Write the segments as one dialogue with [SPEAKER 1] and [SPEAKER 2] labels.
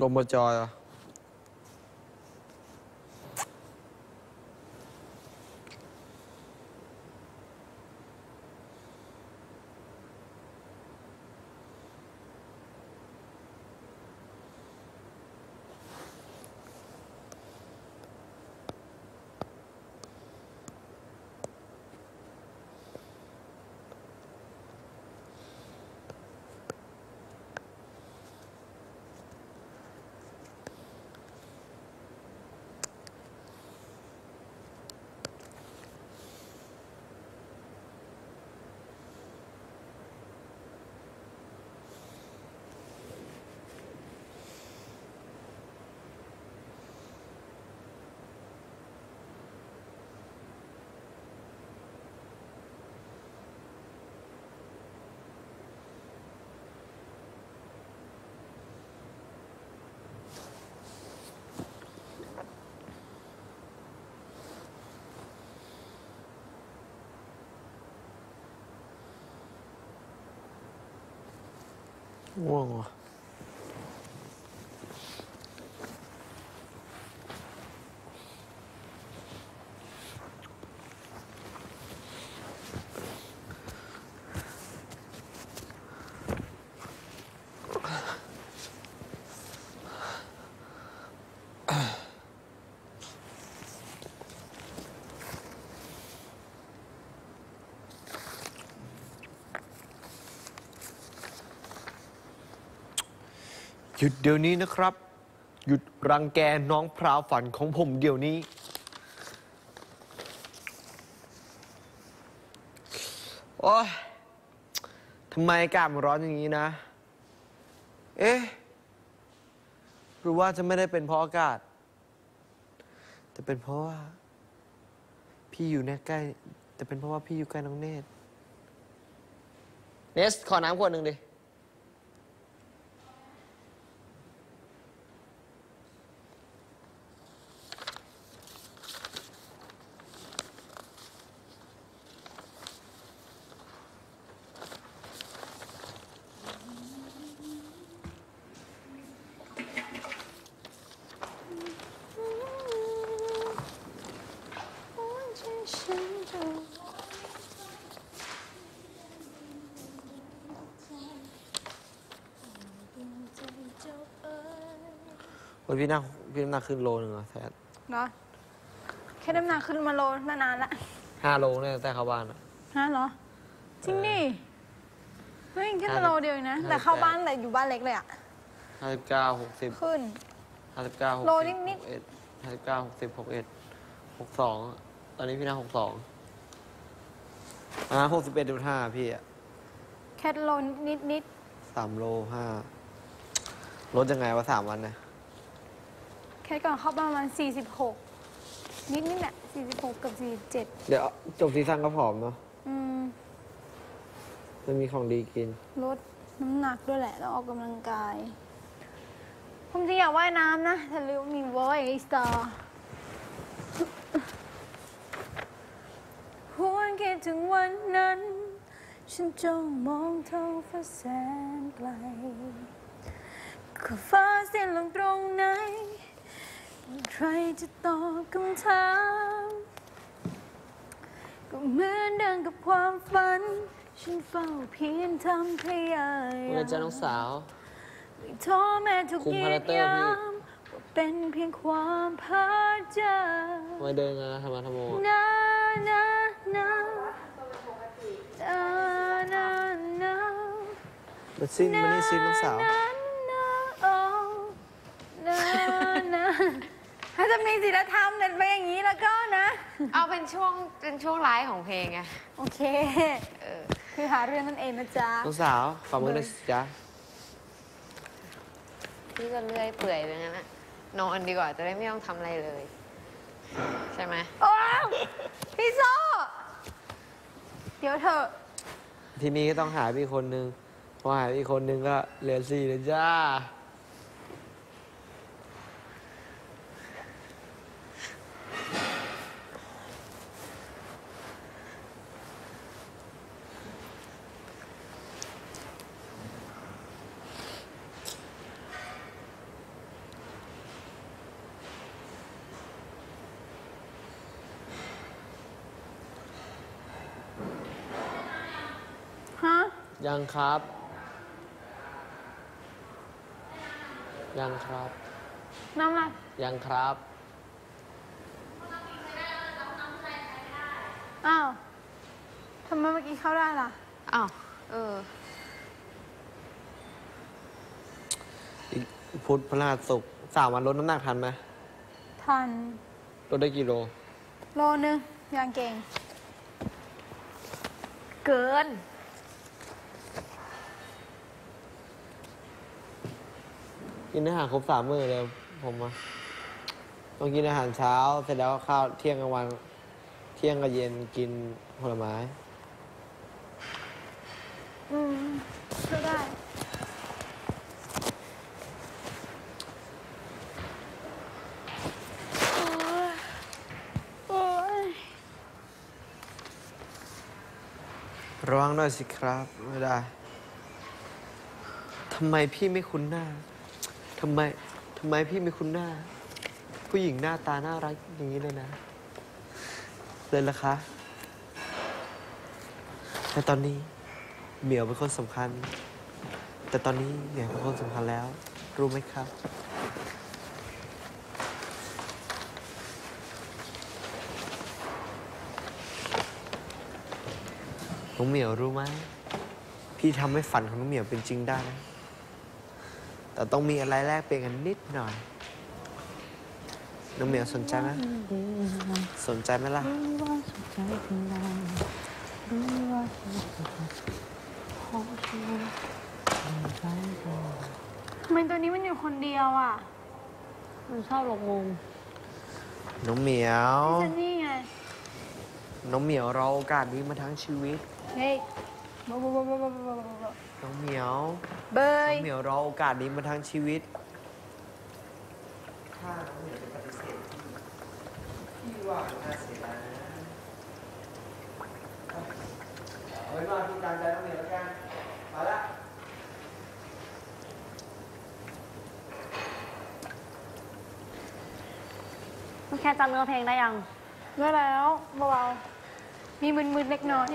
[SPEAKER 1] ลงบน จ หยุดเดี๋ยวนี้นะครับ หยุดรังแกน้องพราวฝันของผมเดี๋ยวนี้ โอ้ยทำไมอากาศมันร้อนอย่างนี้นะ เอ๊ะหรือว่าจะไม่ได้เป็นเพราะอากาศ แต่เป็นเพราะว่า พี่อยู่เนี่ยใกล้ แต่เป็นเพราะว่าพี่อยู่ใกล้น้องเนตเนสขอน้ำขวดหนึ่งดิ วันพี่นั่งพี่น้ำหนักขึ้นโลหนึ่งอะแทน
[SPEAKER 2] เนาะแค่น้ำหนักขึ้นมาโลนานๆละ
[SPEAKER 1] ห้าโลเนี่ยตั้งแต่เข้าบ้านอะ
[SPEAKER 2] ฮะเหรอ จริงดิเฮ้ยแค่
[SPEAKER 1] ห้าสิบ
[SPEAKER 2] โลเดียวเองนะ
[SPEAKER 1] ห้าสิบ
[SPEAKER 2] แต่เข้า
[SPEAKER 1] แปด
[SPEAKER 2] บ้านแต่อยู่บ้านเล็กเลยอะ
[SPEAKER 1] ห้าสิบเก้าหกสิบ
[SPEAKER 2] ขึ้น
[SPEAKER 1] ห้าสิบเก้าหก
[SPEAKER 2] โล
[SPEAKER 1] สิบ
[SPEAKER 2] นิด
[SPEAKER 1] หกเอ็ดห้าสิบเก้าหกสิบหกเอ็ดหกสองตอนนี้พี่นั่งหกสองอ่าหกสิบเอ็ดจุดห้าพี่อะ
[SPEAKER 2] แค่โลนิดนิด
[SPEAKER 1] สามโลห้าลดยังไงวะสามวันเนี่ย
[SPEAKER 2] ๆ แค่ก่อนเข้าบ้านประมาณ 46 นิดนิดๆแหละ46 กับ47
[SPEAKER 1] เดี๋ยวจบซีซั่นก็ผอมเนาะ
[SPEAKER 2] อืม
[SPEAKER 1] ไม่มีของดีกิน
[SPEAKER 2] ลดน้ำหนักด้วยแหละแล้วออกกำลังกายผมจะอยากว่ายน้ำนะแต่ลืมมีวอยสตาร์หวนคิดถึงวันนั้น ฉันจ้องมองท้องฟ้าแสนไกลขอบฟ้าเส้นลงตรงไหน ใครจะตอบคำถาม ก็เหมือนดังกับความฝัน ฉันเฝ้าเพียงทำพยายา
[SPEAKER 1] เมื่อจ้าน้องสาว
[SPEAKER 2] ไม่ท้อแม้ทุก
[SPEAKER 1] คุม
[SPEAKER 2] เห
[SPEAKER 1] คาแร
[SPEAKER 2] ตุ
[SPEAKER 1] คเตอร์
[SPEAKER 2] ยา
[SPEAKER 1] พี่
[SPEAKER 2] มว่าเป็นเพียงความพาเจอ
[SPEAKER 1] มาเดินงานธรรมะธรรมโม
[SPEAKER 2] นานานานานานา
[SPEAKER 1] มาซินมานี่ซินน้องสาว
[SPEAKER 2] นานาโอ้นานาถ้าจะมีศี ลธรรมเดินไปอย่างนี้แล้วก็นะ
[SPEAKER 3] เอาเป็นช่วงเป็นช่วงไลฟ์ของเพลงไง
[SPEAKER 2] โอเคคือหาเรื่องนั่นเองนะจ๊ะ
[SPEAKER 1] น้องสาวฝากมือหน่อยสิจ๊ะ
[SPEAKER 3] พี่ก็เลื่อยเปื่อยไปงั้นแหละนอนดีกว่าจะได้ไม่ต้องทำอะไรเลย ใช่ไหม
[SPEAKER 2] โอ้วพี่โซเดี๋ยวเถอะ
[SPEAKER 1] ทีนี้ก็ต้องหาพี่คนนึงพอหาพี่คนนึงก็เหลือสี่เลยจ้า ยังครับ ยังครับ
[SPEAKER 2] น้ำอะไร
[SPEAKER 1] ยังครับ
[SPEAKER 2] อ้าวทำไมเมื่อกี้เข้าได้ล่ะ
[SPEAKER 3] อ้าว เออ
[SPEAKER 1] อีกพุธพฤหัสศุกร์สามวันลดน้ำหนักทันไหม
[SPEAKER 2] ทัน
[SPEAKER 1] ลดได้กี่โล
[SPEAKER 2] โลนึงยังเก่ง
[SPEAKER 3] เกิน
[SPEAKER 1] กินอาหารครบสามมื้อเลยผมอะต้องกินอาหารเช้า เสร็จแล้วก็ข้าวเที่ยงกลางวัน เที่ยงกับเย็นกินผลไม้
[SPEAKER 2] อืมก็ได้ โอ๊ยโอ๊ย
[SPEAKER 1] ระวังหน่อยสิครับ ไม่ได้ทำไมพี่ไม่คุ้นหน้า ทำไมทำไมพี่ไม่คุ้นหน้า ผู้หญิงหน้าตาน่ารักอย่างนี้เลยนะ เลยละคะ แต่ตอนนี้เหมียวเป็นคนสำคัญ แต่ตอนนี้เหมียวเป็นคนสำคัญแล้ว รู้ไหมครับ น้องเหมียวรู้ไหม พี่ทำให้ฝันของน้องเหมียวเป็นจริงได้นะ แต่ต้องมีอะไรแลกเปลี่ยนกันนิดหน่อย น้องเหมียวสนใจไหมสนใจไหมล่ะ
[SPEAKER 2] ทำไมตัวนี้มันอยู่คนเดียวอะ
[SPEAKER 3] มันชอบหลงงง
[SPEAKER 1] น้องเหมียว
[SPEAKER 2] พี่นี่ไง
[SPEAKER 1] น้องเหมียวเราโอกาสนี้มาทั้งชีวิต
[SPEAKER 2] เฮ้ย
[SPEAKER 1] น้องเหมียว
[SPEAKER 2] เบ
[SPEAKER 1] น้
[SPEAKER 2] ย
[SPEAKER 1] องเหมียวเราโอกาสนี้มาทั้งชีวิต ถ้าน้องเหมียวจะปฏิเสธพี่พี่ว่าน่าเสียดายนะเอาไว้ว่าพี่ตามใจน้องเหมียวแล้วกันมาละ
[SPEAKER 3] แค่จำเนื้อเพลงได้ยัง
[SPEAKER 2] ได้แล้วเบาๆมีมึนๆเล็กน้อย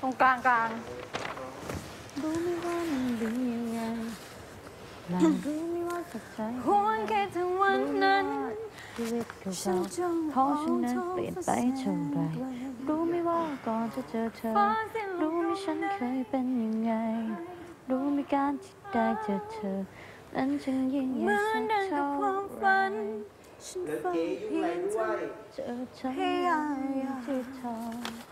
[SPEAKER 2] ตรงกลางกลาง
[SPEAKER 3] รู้ไหมว่ามันดียังไงและรู้ไหมว่าจิตใจ
[SPEAKER 2] ๆหวนแค่ถึงวันนั้น
[SPEAKER 3] ชีวิตเก่
[SPEAKER 2] ฉัา
[SPEAKER 3] น
[SPEAKER 2] จ้อง
[SPEAKER 3] ๆเพราะฉันนั้นเปลี่ยนไปเท่าไหรรู้ไหมว่าก่อนจะเจอเธอ
[SPEAKER 2] ฟ้าสิ้นล
[SPEAKER 3] รู้
[SPEAKER 2] ม
[SPEAKER 3] ไหมฉันเคยเป็นยังไง รู้ไหมการที่ได้เจอเธอ นั้นจึงยิ่งให
[SPEAKER 2] เห
[SPEAKER 3] ญ่
[SPEAKER 2] มือนดั
[SPEAKER 3] สั
[SPEAKER 2] ง
[SPEAKER 3] ก
[SPEAKER 2] กับค
[SPEAKER 3] เท่าวา
[SPEAKER 2] ม
[SPEAKER 3] ไหร
[SPEAKER 2] ฝันฉัน
[SPEAKER 1] เดี๋ยว
[SPEAKER 2] ฝัน
[SPEAKER 1] เจ๊ยุ่ง
[SPEAKER 2] เพี
[SPEAKER 1] อะไร
[SPEAKER 2] ยง
[SPEAKER 1] ด้
[SPEAKER 2] เธ
[SPEAKER 1] ว
[SPEAKER 2] อย
[SPEAKER 3] เจอเธอ
[SPEAKER 2] ให้อาย
[SPEAKER 3] ที่เธอ
[SPEAKER 2] ไม่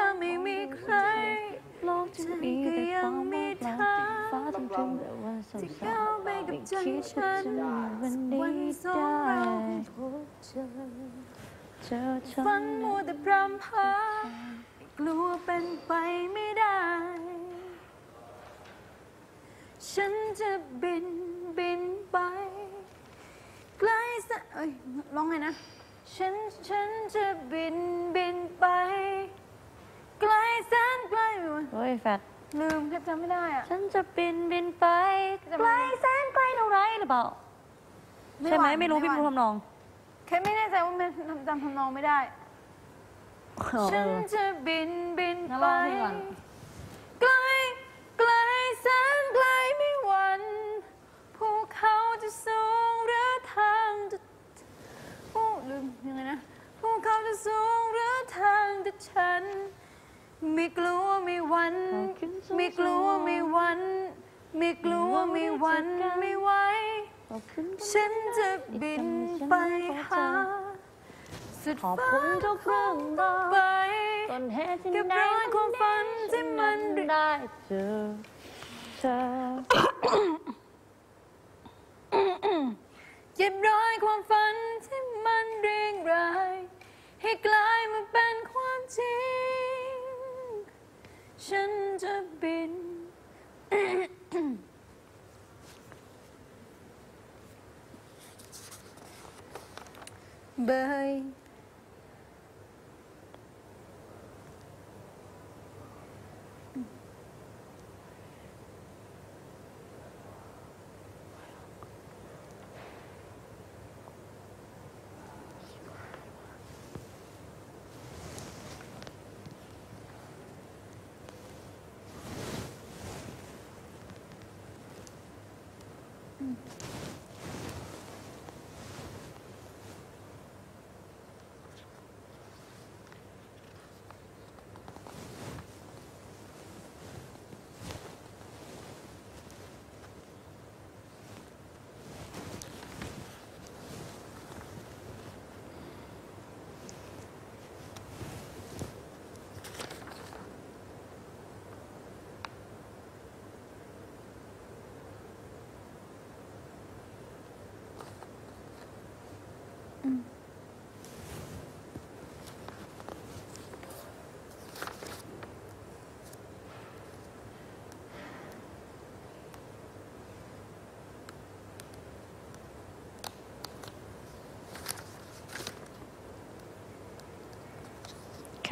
[SPEAKER 2] ยัง
[SPEAKER 1] ไม่
[SPEAKER 2] มีใคร
[SPEAKER 3] โลกจึงมีแต่ความว่างเปล่าฟ้าจึงถึงแต่ว่าสง
[SPEAKER 2] ที่
[SPEAKER 3] สา
[SPEAKER 2] เข้ารไปกับ
[SPEAKER 3] ไม่
[SPEAKER 2] ฉัน
[SPEAKER 3] คิดว่า
[SPEAKER 2] ฉัน
[SPEAKER 3] จะมีวันนี้ได้
[SPEAKER 2] เรเจอ
[SPEAKER 3] เจอฉั
[SPEAKER 2] ฝั
[SPEAKER 3] น
[SPEAKER 2] มัวแต่พรำพากลัวเป็นไปไม่ได้ ฉันจะบินบินไปไกลแสนเอ้ยร้องไงนะ ฉันฉันจะบินบินไป
[SPEAKER 3] เฮ้ยแฟด
[SPEAKER 2] ลืมแค่จำไม่ได้อะ
[SPEAKER 3] ฉันจะบินบินไปไกลแสนไกลเท่าไรหรือเปล่าใช่ไหมไม่รู้พี่ไม่รู้ทำนอง
[SPEAKER 2] แค่ไม่แน่ใจว่ามันจำทำนองไม่ได้ ฉันจะบินบิน
[SPEAKER 3] งั้น
[SPEAKER 2] ไป
[SPEAKER 3] ก
[SPEAKER 2] ลัวไม่หวัน ไม่กลัวไม่หวันไม่ไหว ฉันจะบินไปหาสุด
[SPEAKER 3] ขอบ
[SPEAKER 2] ฟ้า
[SPEAKER 3] คุณทุกเรื่องราว
[SPEAKER 2] ไป
[SPEAKER 3] ต้นเหตุที่
[SPEAKER 2] ก็บร้อยความฝันที่มัน
[SPEAKER 3] ได้เจอเธอ
[SPEAKER 2] เก็บร้อยความฝันที่มันเรียงราย ให้กลายมาเป็นความจริง ฉันจะบิน เบย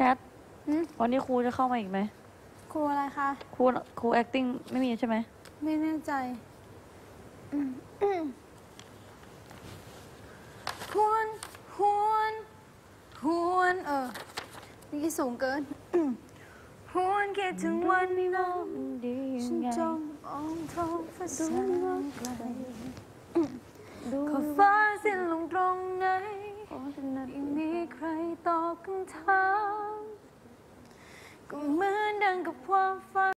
[SPEAKER 3] แคทวันนี้ครูจะเข้ามาอีกไหม
[SPEAKER 2] ครูอะไรคะ
[SPEAKER 3] ครู ครู acting ไม่มีใช่ไหม
[SPEAKER 2] ไม่แน่ใจอืมอืมหวนหวนหวนเออนี่สูงเกินอืมหวนคิดถึงวันนี้น้อง
[SPEAKER 3] ดี
[SPEAKER 2] ฉัน
[SPEAKER 3] ไง
[SPEAKER 2] จ้องมองท้องฟ้าแสนไกล
[SPEAKER 3] ดู
[SPEAKER 2] ขอบฟ้าสิ้นลงตรงไหน
[SPEAKER 3] เพราะฉะนั้น
[SPEAKER 2] ยังมีใครตอบคำถา ก็เหมือนดังกับความฝัน